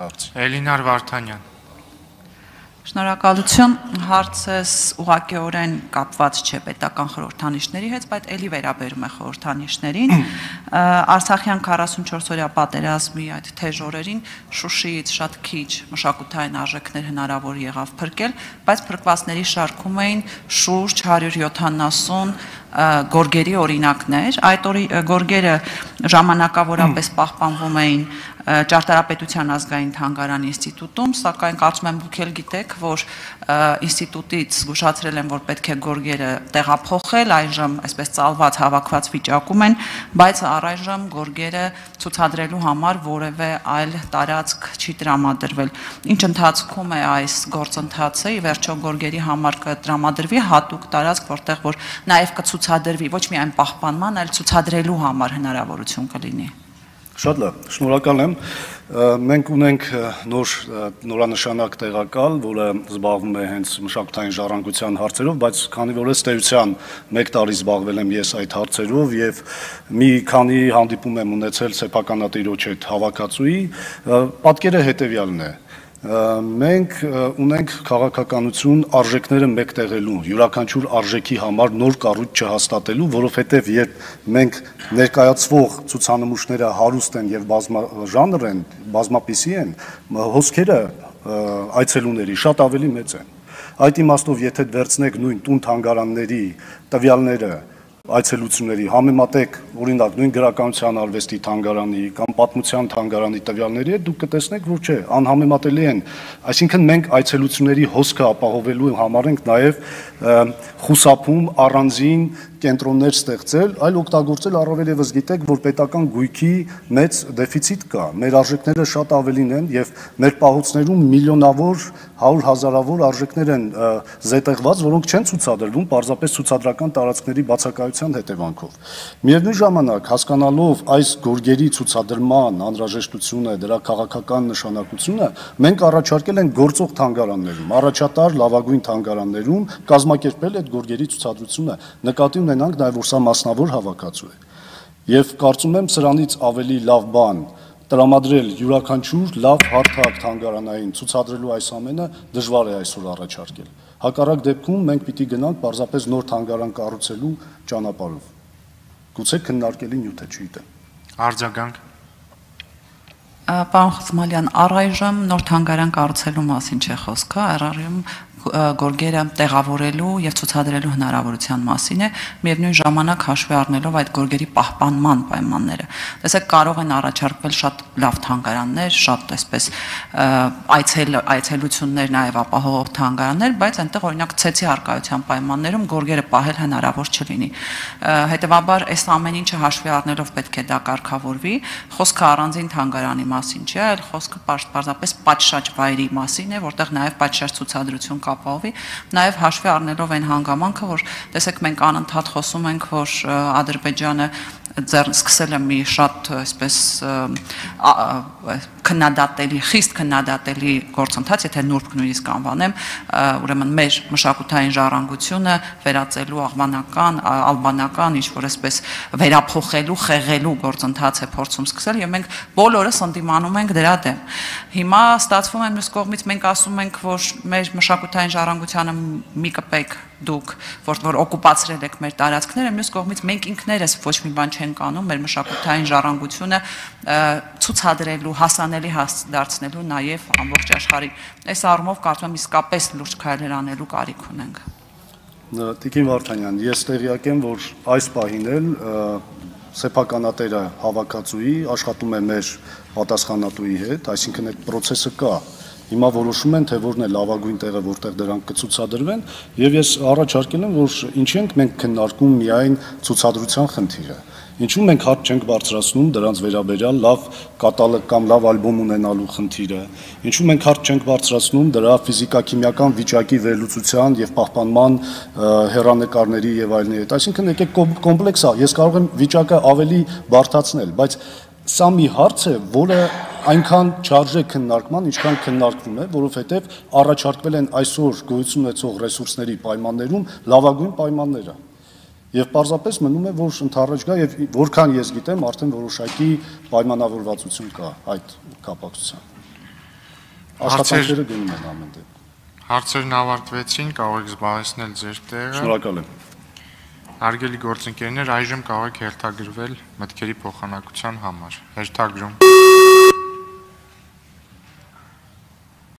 Էլինար Վարդանյան Շնորհակալություն հարցս ուղղակիորեն կապված չէ պետական խորհրդանիշների հետ, բայց ելի վերաբերում է խորհրդանիշներին։ Արցախյան 44 օրյա պատերազմի այդ թեժ օրերին Շուշիից շատ քիչ մշակութային արժեքներ հնարավոր եղավ փրկել, բայց փրկվածների շարքում էին շուրջ 170 գորգերի օրինակներ, այդ օրի գորգերը ժամանակավորապես պահպանվում էին ճարտարապետության ազգային թանգարանի ինստիտուտում, սակայն կարծում եմ դուք էլ գիտեք, որ ինստիտուտից զգուշացրել են, որ պետք է գորգերը տեղափոխել, այժմ այսպես ցալված հավաքված վիճակում են, բայց առայժմ գորգերը ցուցադրելու համար որևէ այլ տարածք չի տրամադրվել։ Ինչ ընթացքում է այս գործընթացը, ի վերջո գորգերի համար կտրամադրվի հատուկ տարածք, որտեղ որ նաև կցուցադրվի ոչ միայն պահպանման, այլ ցուցադրելու համար հնարավորություն կլինի։ Շատ լավ, շնորհակալ եմ։ Մենք ունենք նոր նորանշանակ տեղակալ, որը զբաղվում է հենց մշակութային ժառանգության հարցերով, բայց քանի որ ըստ էության 1 տարի զբաղվել եմ ես այդ հարցերով եւ մի քանի հանդիպում եմ ունեցել սեփականատիրոջ հետ հավաքածուի, պատկերը հետեւյալն է մենք ունենք քաղաքականություն արժեքները մեկտեղելու, յուրաքանչյուր արժեքի համար նոր կառույց չհաստատելու, որովհետև երբ մենք ներկայացվող ցուցանմուշները հարուստ են եւ բազմաժանր են, բազմապիսի են, հոսքերը այցելուների շատ ավելի մեծ են։ Այդ իմաստով եթե վերցնեք նույն տուն թանգարանների տվյալները այցելությունների համեմատեք օրինակ նույն գրականության արվեստի թանգարանի կամ պատմության թանգարանի տվյալների հետ դուք կտեսնեք որ չէ անհամեմատելի են այսինքն մենք այցելությունների հոսքը ապահովելու համար ենք նաև խուսափում առանձին կենտրոններ ստեղծել, այլ օգտագործել առավել եւս գիտեք, որ պետական գույքի մեծ դեֆիցիտ կա։ Մեր արժեքները շատ ավելին են եւ մեր պահոցներում միլիոնավոր, 100 հազարավոր արժեքներ են զետեղված, որոնք չեն ցուցադրվում պարզապես ցուցադրական տարածքների բացակայության հետևանքով։ Միևնույն ժամանակ հասկանալով այս գորգերի ցուցադրման անհրաժեշտությունը, դրա քաղաքական նշանակությունը, մենք առաջարկել ենք գործող թանգարաններում, առաջատար լավագույն թանգարաններում կազմակերպել այդ գորգերի ցուցադրությունը նկատի ունենանք նաև որ սա մասնավոր հավաքածու է։ Եվ կարծում եմ սրանից ավելի լավ բան տրամադրել յուրաքանչյուր լավ հարթակ թանգարանային ցուցադրելու այս ամենը դժվար է այսօր առաջարկել։ Հակառակ դեպքում մենք պիտի գնանք պարզապես նոր թանգարան կառուցելու ճանապարհով։ Գուցե քննարկելի նյութ է, չգիտեմ։ Արձագանք Պարոն Խզմալյան, առայժմ նոր թանգարան կառուցելու մասին չէ խոսքը, առայժմ գորգերը տեղավորելու եւ ցուցադրելու հնարավորության մասին է, միևնույն ժամանակ հաշվի առնելով այդ գորգերի պահպանման պայմանները։ Տեսեք, կարող են առաջարկվել շատ լավ թանգարաններ, շատ այսպես այցել այցելություններ նաեւ ապահովող թանգարաններ, բայց այնտեղ օրինակ ցեցի արկայության պայմաններում գորգերը պահել հնարավոր չլինի։ Հետևաբար այս ամեն ինչը հաշվի առնելով պետք է դա կարգավորվի։ Խոսքը առանձին թանգարանի մասին չէ, այլ խոսքը պարզապես պատշաճ վայրի մասին է, որտեղ նաեւ պատշաճ ցուցադրություն կա ապահովի, նաև հաշվի առնելով այն հանգամանքը, որ տեսեք մենք անընդհատ խոսում ենք, որ Ադրբեջանը ձեռ սկսել է մի շատ այսպես քննադատելի, խիստ քննադատելի գործընթաց, եթե նուրբ նույնիսկ անվանեմ, ուրեմն մեր մշակութային ժառանգությունը վերածելու աղվանական, ալբանական, ինչ որ այսպես վերափոխելու, խեղելու գործընթաց է փորձում սկսել եւ մենք բոլորս ընդդիմանում ենք դրա դեմ։ Հիմա ստացվում է մյուս կողմից մենք ասում ենք, որ մեր մշակութային ժառանգությանը մի կպեք դուք, որ որ օկուպացրել եք մեր տարածքները, մյուս կողմից մենք ինքներս ոչ մի բան չենք անում մեր մշակութային ժառանգությունը ցուցադրելու, հասանելի դարձնելու նաև ամբողջ աշխարհին։ Այս առումով կարծում եմ իսկապես լուրջ քայլեր անելու կարիք ունենք։ Տիկին Վարդանյան, ես տեղյակ եմ, որ այս պահին էլ սեփականատերը հավաքածուի աշխատում է մեր պատասխանատուի հետ, այսինքն այդ process-ը կա Հիմա որոշում են, թե որն է լավագույն տեղը, որտեղ դրանք կցուցադրվեն, եւ ես առաջարկել եմ, որ ինչի ենք մենք քննարկում միայն ցուցադրության խնդիրը։ Ինչու մենք հարց չենք բարձրացնում դրանց վերաբերյալ լավ կատալոգ կամ լավ ալբոմ ունենալու խնդիրը։ Ինչու մենք հարց չենք բարձրացնում դրա ֆիզիկա-քիմիական վիճակի վերլուծության եւ պահպանման հերանեկարների եւ այլնի հետ։ Այսինքն եկեք կոմպլեքս է, ես կարող եմ վիճակը ավելի բարթացնել, բայց սա մի հարց է, որը այնքան չարժե քննարկման, ինչքան քննարկվում է, որովհետև առաջարկվել են այսօր գոյություն ունեցող ռեսուրսների պայմաններում լավագույն պայմանները։ Եվ պարզապես մնում է, որ ընթառաջ գա եւ որքան ես գիտեմ, արդեն որոշակի պայմանավորվածություն կա այդ կապակցությամբ։ Աշխատանքները գնում են ամեն դեպքում։ Հարցերն ավարտվեցին, կարող եք զբաղեցնել ձեր տեղը։ Շնորհակալ եմ։ Հարգելի գործընկերներ, այժմ կարող եք հերթագրվել մտքերի փոխանակության համար։ Հերթագրում։